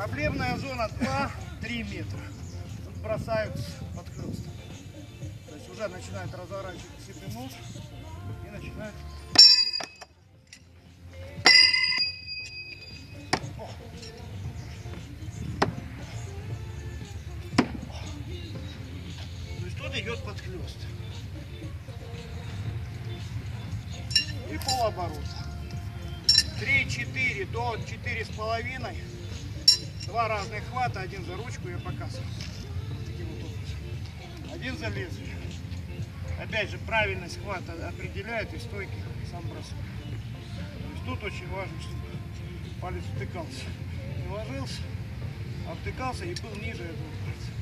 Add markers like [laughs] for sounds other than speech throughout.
Проблемная зона 2-3 метра. Тут бросают под хруст. То есть уже начинают разворачивать себе нож и начинают То есть тут идет подхлест. И полоборота. 3-4 до 4,5. Два разных хвата, один за ручку я образом. Один за лезвие. Опять же, правильность хвата определяет и стойки сам бросок. То есть тут очень важно, чтобы палец втыкался. Не ложился, а втыкался и был ниже этого пальца.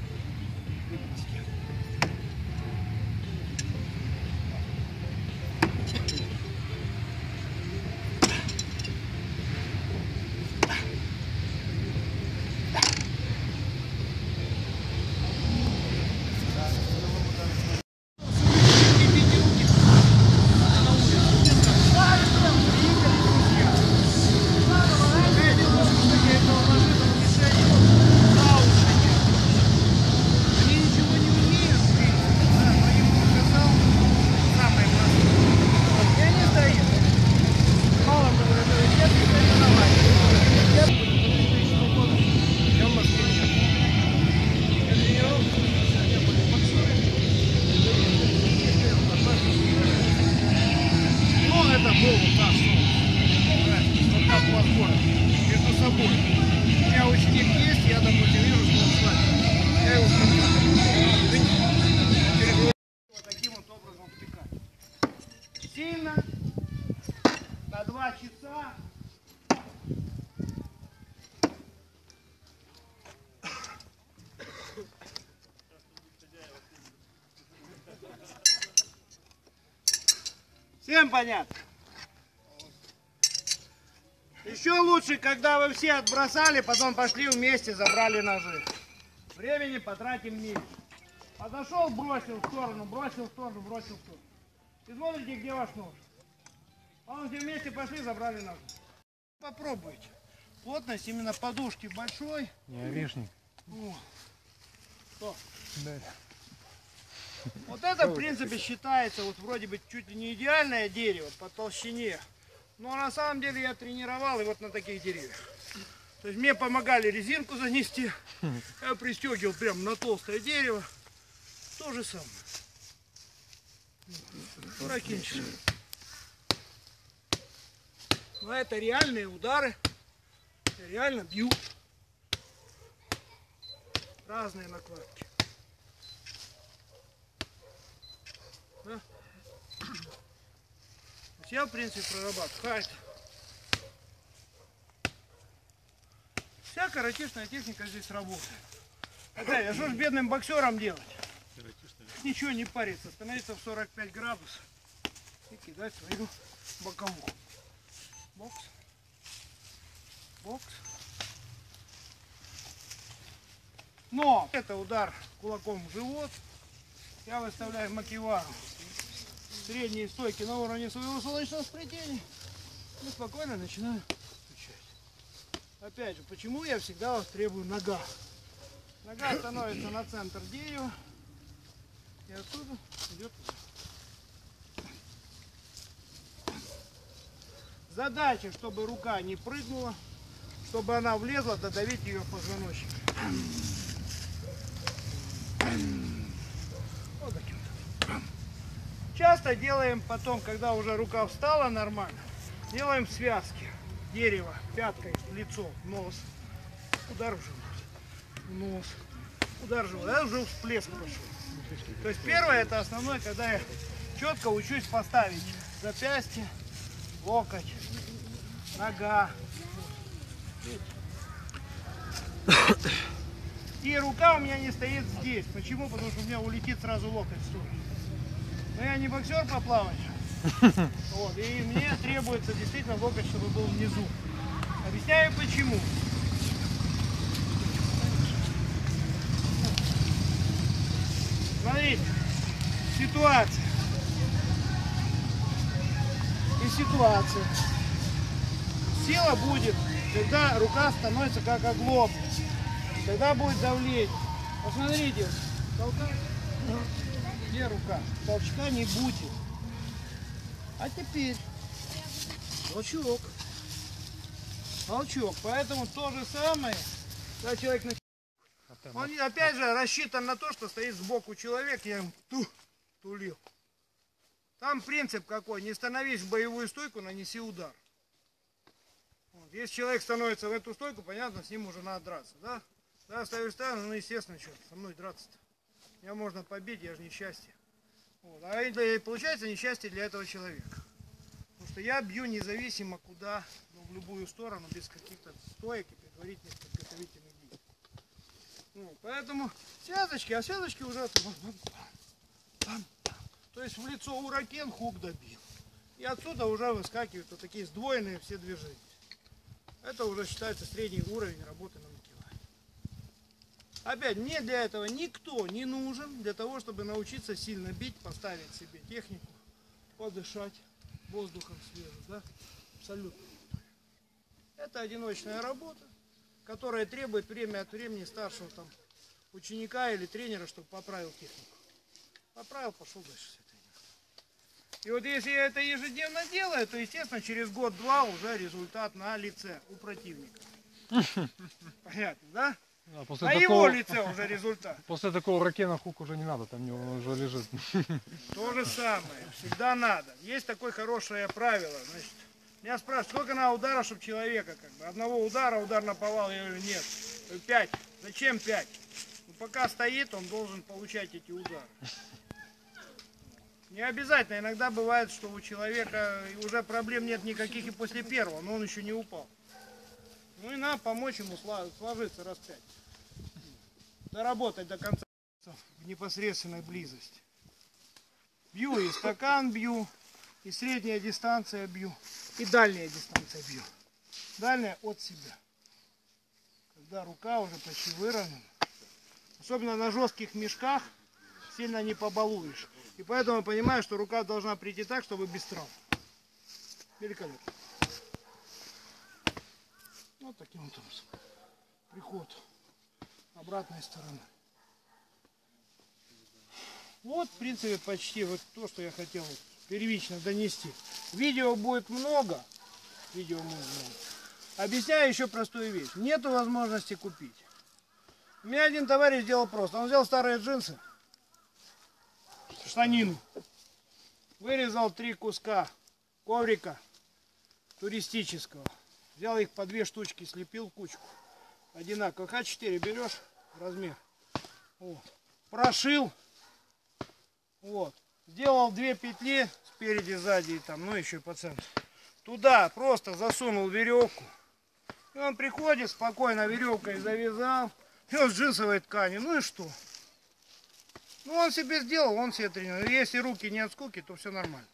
Сильно, на два часа. Всем понятно? Еще лучше, когда вы все отбросали, потом пошли вместе, забрали ножи. Времени потратим меньше. Подошел, бросил в сторону, бросил в сторону, бросил в сторону. И смотрите, где ваш нож. Потом все вместе пошли, забрали ножи. Попробуйте. Плотность именно подушки большой. Не орешник. О. Что? Да. Вот это, в принципе, считается вот вроде бы чуть ли не идеальное дерево по толщине. Но на самом деле я тренировал и вот на таких деревьях. То есть мне помогали резинку занести. Я пристегивал прям на толстое дерево. То же самое. Прокинчик. Но это реальные удары. Реально бьют. Разные накладки. Да? [clears throat] Я, в принципе, прорабатываю. Вся каратишная техника здесь работает. Опять, а что ж бедным боксерам делать? Ничего не париться, становиться в 45 градусов и кидать свою боковую. Бокс. Бокс. Но это удар кулаком в живот. Я выставляю макивару средние стойки на уровне своего солнечного сплетения и спокойно начинаю стучать. Опять же, почему я всегда вас требую нога? Нога становится на центр дерева и оттуда идет удар. Задача, чтобы рука не прыгнула, чтобы она влезла, додавить ее позвоночник. Вот таким. Часто делаем потом, когда уже рука встала нормально, делаем связки. Дерево, пяткой, лицо, нос, удар в нос, удар в живот. Это уже всплеск пошел. То есть первое это основное, когда я четко учусь поставить запястье, локоть, нога. И рука у меня не стоит здесь. Почему? Потому что у меня улетит сразу локоть в сторону. Но я не боксер по плаванию. [laughs] Вот, и мне требуется действительно локоть, чтобы был внизу. Объясняю почему. Смотрите, ситуация. И ситуация. Сила будет Тогда рука становится как оглоб. Тогда будет давление. Посмотрите, толкай. Где рука? Толчка не будет. А теперь толчок. Толчок. Поэтому то же самое, когда человек начинает он опять же рассчитан на то, что стоит сбоку человек, я ему ту, тулил. Там принцип какой, не становись в боевую стойку, нанеси удар. Вот. Если человек становится в эту стойку, понятно, с ним уже надо драться, да? Да, ставишь ставишь, ну естественно, что, со мной драться-то. Меня можно побить, я же несчастье. Вот. А это получается несчастье для этого человека. Потому что я бью независимо куда, ну, в любую сторону, без каких-то стоек и предварительных подготовительных действий. Ну, поэтому связочки, а связочки уже там. То есть в лицо уракен хук добил. И отсюда уже выскакивают вот такие сдвоенные все движения. Это уже считается средний уровень работы на макелане. Опять, мне для этого никто не нужен, для того, чтобы научиться сильно бить, поставить себе технику, подышать воздухом свежим, да? Абсолютно. Это одиночная работа, которая требует время от времени старшего там ученика или тренера, чтобы поправил технику. Поправил, пошел дальше. И вот если я это ежедневно делаю, то, естественно, через год-два уже результат на лице у противника. [laughs] Понятно, да? Да, после На такого, его лице уже результат. После такого ракена хук уже не надо, там него уже лежит. [laughs] То же самое. Всегда надо. Есть такое хорошее правило. Значит, меня спрашивают, сколько на удара, чтобы человека, как бы, одного удара, удар на повал, я говорю, нет. Пять. Зачем пять? Ну, пока стоит, он должен получать эти удары. Не обязательно. Иногда бывает, что у человека уже проблем нет никаких и после первого, но он еще не упал. Ну и надо помочь ему сложиться раз пять. Доработать до конца в непосредственной близости. Бью и стакан бью, и средняя дистанция бью, и дальняя дистанция бью. Дальняя от себя. Когда рука уже почти выровнена. Особенно на жестких мешках сильно не побалуешь. И поэтому понимаю, что рука должна прийти так, чтобы без травм. Великолепно. Вот таким вот образом. Приход обратной стороны. Вот, в принципе, почти вот то, что я хотел первично донести. Видео будет много. Видео будет много. Объясняю еще простую вещь. Нету возможности купить. У меня один товарищ сделал просто. Он взял старые джинсы, штанину, вырезал три куска коврика туристического. Взял их по две штучки, слепил кучку. Одинаковых. А4 берешь размер. Вот. Прошил. Вот. Сделал две петли спереди, сзади и там, ну еще и по центру. Туда просто засунул веревку. И он приходит, спокойно веревкой завязал. И он с джинсовой ткани. Ну и что? Ну он себе сделал, он себе тренирует. Если руки не от скуки, то все нормально.